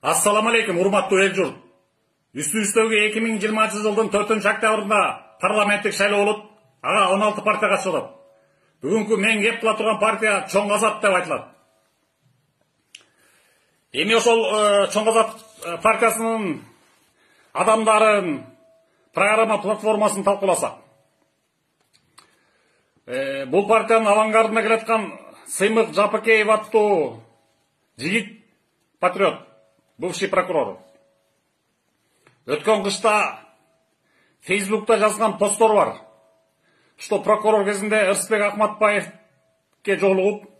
Ассаламу алейкум, урматтуу эл журт. Үстүбүздөгү 2020 жылдын 4 октябрында парламенттик шайлоо болот. Ага 16 партия катышат. Бүгүнкү мен кеп кыла турган партия Чоң Азат деп айтылат. Эми ошол Чоң Азат партиясынын адамдарын программа платформасын талкууласак. Бул партиянын авангардына келаткан Сыймык Жапыкеев аттуу жигит патриот бывший прокурор. Өткөн кышта фейсбукта жазган посттор бар что прокурор кезинде ырысбек акматбаевке жолугуп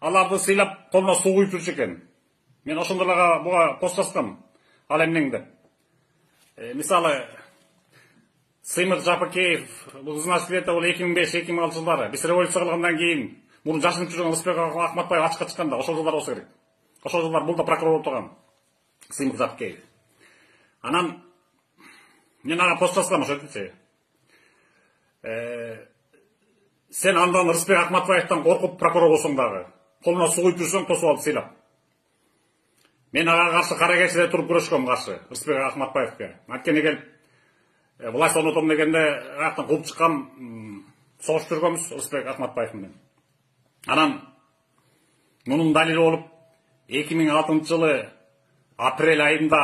аларды сыйлап суу куюп жүрчү экен мен ошондорлорго буга пост жазгам ал эмнең деп мисалы сыймык жапыкеев значит где-то бул эки миң беш эки миң алты жылдары биз революция кылгандан кийин муну жашынып жүргөн ырысбек акматбаев ачыкка чыкканда ошол жылдар болсо керек. Ошол жылдар бул да прокурор болуп турган сыймык жапыкеев анан мен ага пост жазгам ошо ошентчи сен андан ырысбек акматбаевден коркуп прокурор болсоң дагы колуна суу куюп жүрсөң тосуп алып сыйлап мен ага каршы кара кечеде туруп күрөшкөм каршы ырысбек акматбаевке анткени келип власть орнотом дегенде аяктан кууп чыккам согуш жүргөнбүз ырысбек акматбаев менен анан мунун далили болуп 2006 жылы апрель айында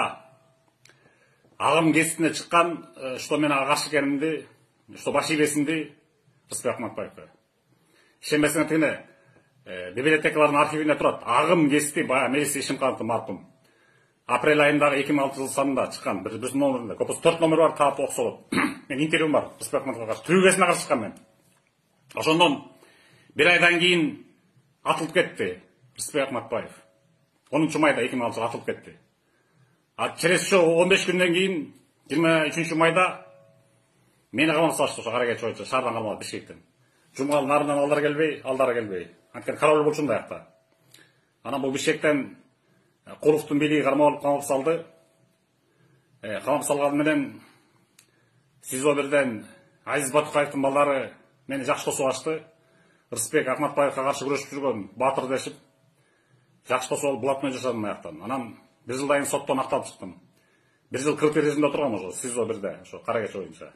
ағым кестіне шыққан что мен каршы экенимди что баш ийбесимди рысбек акматбаевке ишенбесеңер тигине библиотекалардын архивинде турат агым кести баягы мелис ишимкановдун маркум апрель айындагы эки миң алты жыл санында чыккан бир бир номеринде көпөсү төрт номер бар таап окуса болот мен интервьюм бар рысбек каршы тирүү кезине каршы чыккам мен. Ошондон бир айдан кийин атылып кетти рысбек акматбаев онунчу майда эки миң алтынчы жылы атылып кетти а через он беш күндөн кийин жыйырма үчүнчү майда мени камап салышты ошо каракеч боюнча шаардан камалып бишкектен жумгалдын нарынан алдары келбей алдары келбей анткени карабал болчу да аякта анан бул бишкектен куловдун бийлиги кармап алып камап салды камап салганы менен сизо бирден азиз батукаевдин балдары мени жакшы тосуп алышты рысбек акматбаевка каршы күрөшүп жүргөн баатыр дешип жакшы тосуп алып блатной жасадым аяктан анан бир жылдан кийин соттон акталып чыктым бир жыл кырк режимде отургам ошо сизо бирде ошо кара кеч боюнча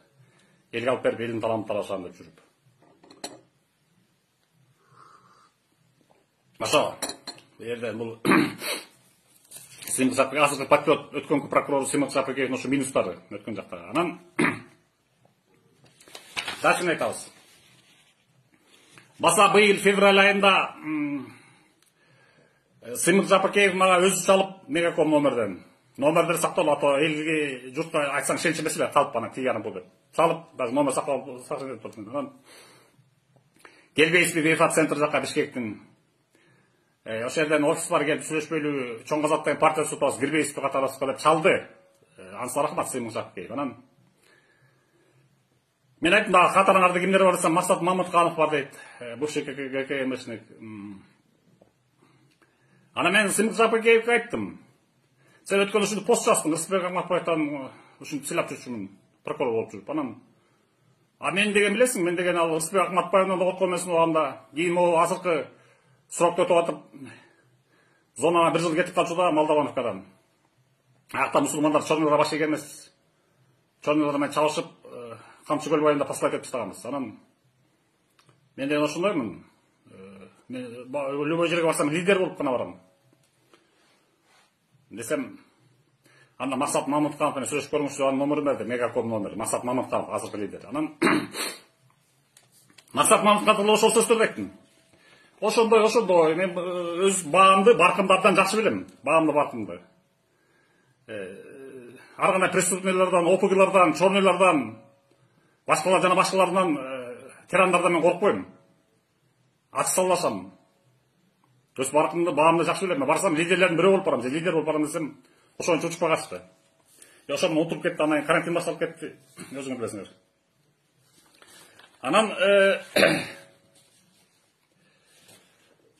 элге алып берип элдин таланын талашам деп жүрүп ошо жерде бул азыркы патриот өткөнкү прокурор сыймык жапыкеевдин ошо минустары өткөн жактагы анан дальше эмне айтабыз баса быйыл февраль айында сыймык жапыкеев мага өзү чалып мегаком номерден. Номердер сакталып ато элге журтка айтсаң ишенчү эле калып анан тиги анан бул деп. Чалып даже номер сакталып анан келбейсизби бефат центр жака бишкектин ошол жерден офис бар келип сүйлөшпөйлүбү чоң казак деген партия атабыз кирбейсизби катарыбызга деп чалды анысына рахмат сыймык жапыкеев анан мен айттым дагы катарыңарда кимдер бар? десем максат мамытканов бар дейт бывший ккмшник анан мен сыймык жапыкеевке айттым сен өткөн ушинтип пост жаздың рысбек акматбаевтан ушинтип сыйлап жүрчүмүн прокурор болуп жүрүп анан а мен деген билесиң мен деген ал рысбек акматбаевден окуткон эмесмин убагында кийин могу азыркы срокто өтүп атып зонага бир жыл кетип калчу да молдовановкадан аякта мусулмандар черныйлар баш ийген эмес черныйлар менен чабышып камчы көл байында построить этип таштаганбыз анан мен деген ошондоймун мен любой жерге барсам лидер болуп гана барам десем анда максат мамытканов менен сүйлөшүп көрүңүзчү анын номерин берди мегаком номери максат мамытканов азыркы лидер. Анан максат мамыткановго ошол сөздөрдү айттым ошондой ошондой мен өз баамды баркымды абдан жакшы билем баамды баркымды ар кандай преступныйлардан опглардан черныйлардан башкалар жана башкалардан тирандардан мен коркпойм салалашам өз баркымды баамды жакшы билем барсам лидерлердин бирөө болуп барам же лидер болуп барам десем ошончо учупка качты менен утуруп кетти анан карантин башталып кетти өзүңөр билесиңер анан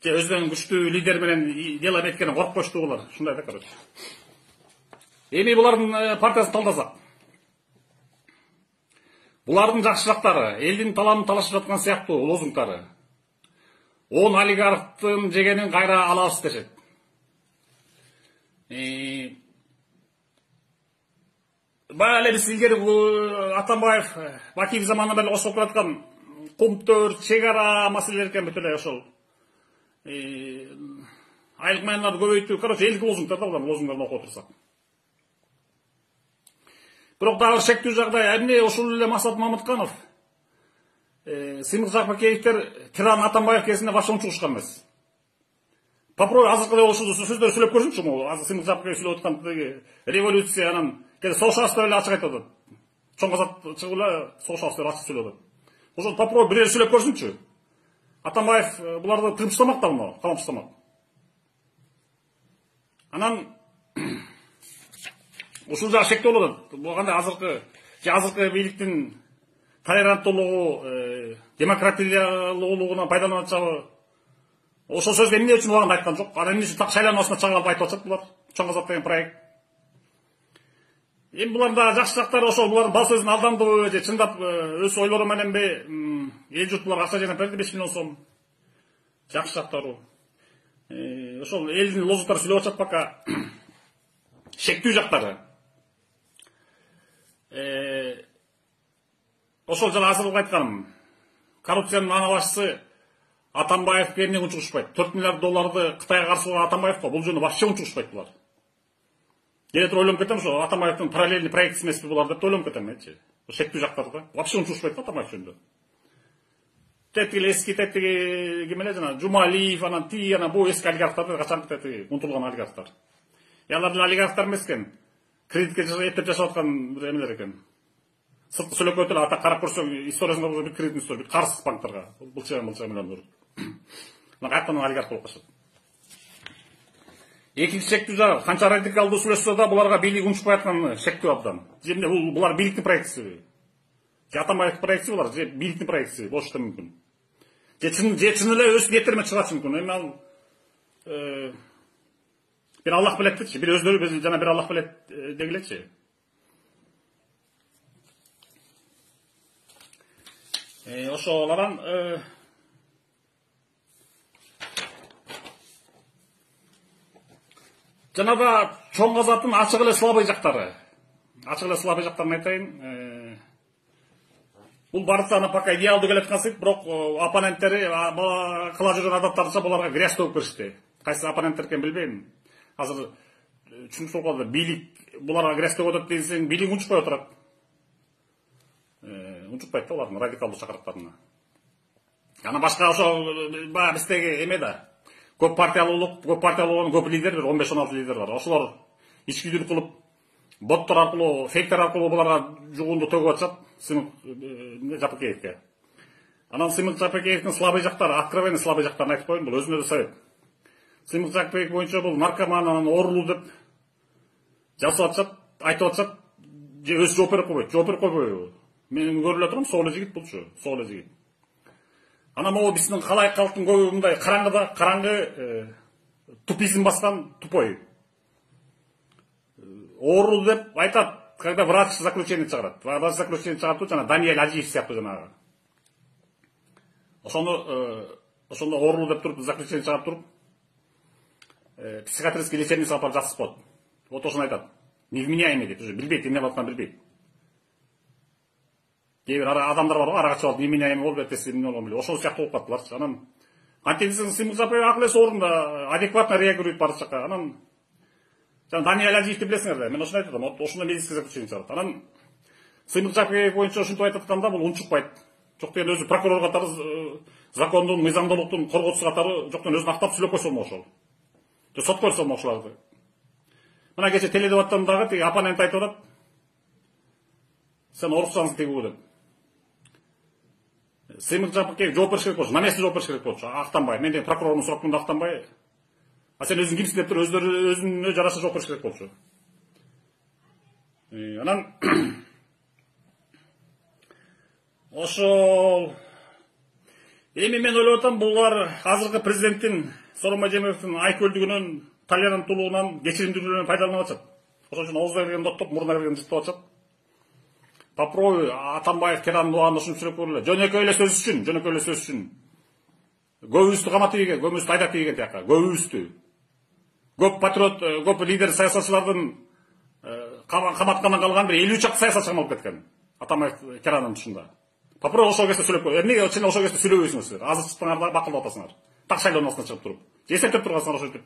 же өзүнөн күчтүү лидер менен дело эметкенин коркпочту булар ушундай да короче эми булардын партиясын талдасак булардын жакшы жактары элдин талабын талашып жаткан сыяктуу лозунгдары он олигархтын жегенин кайра алабыз дешет баягы эле биз илгери атамбаев бакиев заманынан бери кошулуп келаткан кумтөр чек ара маселелер экен бүт эле ошол. Айлык маяныларды көбөйтүү короче элдик лозунгдар да булардын лозунгдарын окуп отурсак бирок дагы шектүү жагдай эмне ушул эле максат мамытканов сыймык жапакеевдер тиран атамбаев кезинде вообще унчугушкан эмес попробуй азыркы ушул сөздөрдү сүйлөп көрсүңчү могу азыр сыймык жапакеев сүйлөп аткан революция анан кээ согуш эле ачык айтып атат чоң казак чыгып эле деп ачык сүйлөп атат ошол попробуй бир эле сүйлөп көрсүңчү атамбаев буларды тыгып таштамак да муну камап таштамак анан ушул жагы шектүү болуп атат кандай азыркы азыркы бийликтин толеранттуулугу демократиялуулугунан пайдаланып атышабы ошол сөздү эмне үчүн убагында айткан жок анан эмне үчүн так шайланмасына чаңалып айтып атышат булар чоң казак деген проект эми булардын дагы жакшы жактары ошол булардын бал сөзүн алдандыбы же чындап өз ойлору мененби эл журт буларга акча жыйнап берди беш миллион сом жакшы жактары ошол элдин лозунгдары сүйлөп атышат пока шектүү жактары ошол жана азыркы айтканым коррупциянын ана башчысы атамбаевке эмне унчугушпайт төрт миллиард долларды кытайга каршы кылган атамбаев го бул жөнүндө вообще унчугушпайт булар кээде ойлонуп кетем ошо атамбаевдин параллельный проектisi эмеспи булар деп да ойлонуп кетем менчи шектүү жактары да вообще унчугушпайт да атамбаев жөнүндө тетиги эски тетиги ким эле жана жумалиев анан тиги анан бул эски олигархтар качанкы тетиги унутулган олигархтар. Алар деле олигархтар эмес экен кредитке эптеп жашап аткан бир эмелер экен сыртқы сөйлекке өтіп ата қарап көрсең историясында болса бүт кредитный история бүт қарыз банктарға. Былчыған миллион беріп мына қайтадан олигарх болып қалышады екінші шектүү жағы қанша радикалдуу сүйлөшсө да буларга бийлик унчукпай атканы шектүү абдан. Же эмне бул булар бийликтин проектисиби же атамбаевдин проектиси булар же бийликтин проектиси болушу да мүмкүн же чын же чын эле өз ниеттери менен чыгышы мүмкүн эми ал бир аллах билет дечи бир өздөрү жана бир аллах билет дегилечи ошол анан жанагы чоң казактын ачык эле слабый жактары ачык эле слабый жактарын айтайын бул барысы пока идеалдуу келаткан сыйт бирок оппоненттери кыла жүргөн адаттарынча буларга грязь төгүп беришти кайсы оппоненттер экенин билбейм азыр түшүнүксүз болуп калды бийлик буларга грязь төгүп атат десең бийлик унчукпай отурат унчукпайт да алардын радикалдуу чакырыктарына анан башка ошол баягы биздеги эме да. Көп партиялуулук көп партиялуу көп лидер бир он беш он алты лидер бар. Ошолор ичкүдүүлүк кылып боттор аркылуу фейктер аркылуу буларга жугуунду төгүп атышат сыймык жапакеевке анан сыймык жапакеевдин слабый жактары откровенный слабый жактарын айтып коеюн бул өзүнө да совет. Сыймык жапакеев боюнча бул наркоман анан оорулуу деп жазып атышат айтып атышат же өзү жооп берип койбойт жооп берип койбойбу мен көрүп эле турам сол эле жигит булчу сол эле жигит анан могу биздин калайык калктын көбү мындай караңгыда караңгы тупизм баскан тупой оору деп айтат когда врач заключение чыгарат врач заключение чыгартып жана даниэль ажиев сыяктуу жанагы ошону ошондо оору деп туруп заключение чыгарып туруп психиатрический лечебницага алып барып жаткызып коет вот ошону айтат невменяемый дейт уже билбейт эмне кылып атканын билбейт кээ бир адамдар бар го арага чыгып алып невменяемый болуп эртеси эмне болгонун билбей ошол сыяктуу болуп калыптыларчы анан? Сыймык жапаев акыл эси орунда адекватно реагирует баардык жака анан? Жана даниэль ажиевди билесиңер да мен ошону айтып атам вот ошондой медицинский заключение чыгарат анан сыймык жапаев боюнча ушинтип айтып атканда бул унчукпайт жок дегенде өзү прокурор катары закондун мыйзамдуулуктун коргоочусу катары жок дегенде өзүн актап сүйлөп койсо болмок ошол же сотко берсе болмок ушуларды мына кечээ теледебаттандагы тиги оппонент айтып атат сен орусчаңсың тигүү деп. Жапыкеев жооп бериш керек болчу на месте жооп бериш керек болчу актанбай мен прокурордун сурап турганда актанбай а сен өзүң кимсиң деп туруп өздөрү өзүнө жараша бериш керек болчу анан ошол эми мен ойлоп атам булар азыркы президенттин сооронбай жээнбековдун айкөлдүгүнөн толеранттуулугунан кечиримдүүлүгүнөн пайдаланып атышат. Ошон үчүн оозуна киргенди оттоп мурдуна киргенди жыртып атышат. Попробуй атамбаев тиран убагында ушинтип сүйлөп көргүлө жөнөкөй эле сөз үчүн жөнөкөй эле сөз үчүн. Көбүбүздү каматып ийген көбүбүздү айдап ийген тияка? Көбүбүздү көп патриот э, көп лидер саясатчылардын каматкандан калган бир элүү чакты саясатчы камалып кеткен атамбаев керанын тушунда попробуй ошол кезде сүйлөп көр эмнеге чын ошол кезде сүйлөбөйсүңөр силер азыр чыктыңар да бакылдап атасыңар. Так шайлоонун астынан чыгып туруп. Же эсептеп тургансыңар ошентип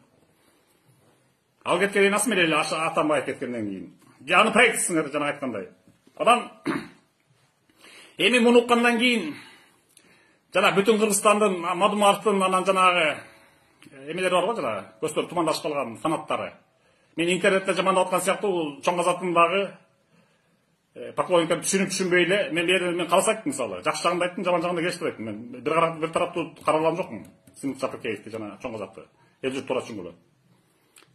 ал кеткенден кийин эле атамбаев кеткенден кийин же аны правительствосуңар жана айткандай анан эми муну уккандан кийин жана бүтүн кыргызстандын мадумаровдун анан жанагы эмелери бар го жанагы көздөрү тумандашып калган фанаттары мен интернетте жамандап аткан сыяктуу бул чоң казактын дагы поклонниктер түшүнүп түшүнбөй эле мен жерде мен каласа айттым мисалы жакшы жагын да айттым жаман жагын да айттым мен бир бир тараптуу каралган жокмун сынык жапыркеевди жана чоң казакты эл журт туура түшүнгүлө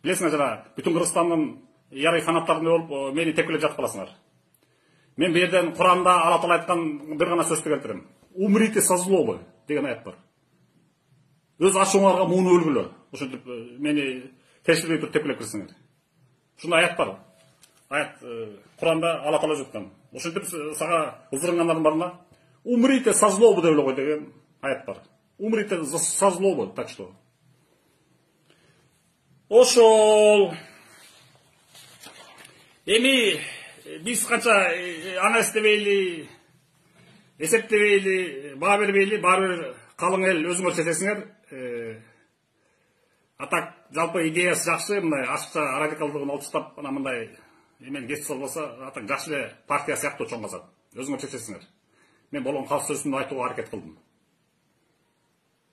билесиңер жана бүтүн кыргызстандын ярый фанаттарындай болуп мени тепкилеп жатып каласыңар мен бул жерден куранда алла таала айткан бир гана сөздү келтирем умрите со злобы деген аят бар. Өз ачууңарга муунуп өлгүлө ошентип мени тештирбей туруп тепкилеп кирсиңер ушундай аят бар. Аят куранда алла таала өзү айткан ошентип сага ызырынгандарың барына умрите со злобы деп эле деген аят бар. Умрите со злобы так что. Ошол. Эми ана эстебейли эсептебейли баа бербейли баары бир калың эл өзүңөр чечесиңер а так жалпы идеясы жакшы мындай ачыкча радикалдыгын алчуктап анан мындай эмени кесип салбаса а так эле партия сыяктуу чоң казак өзүңөр чечесиңер мен болгон калк сөзүмдү айтууга аракет кылдым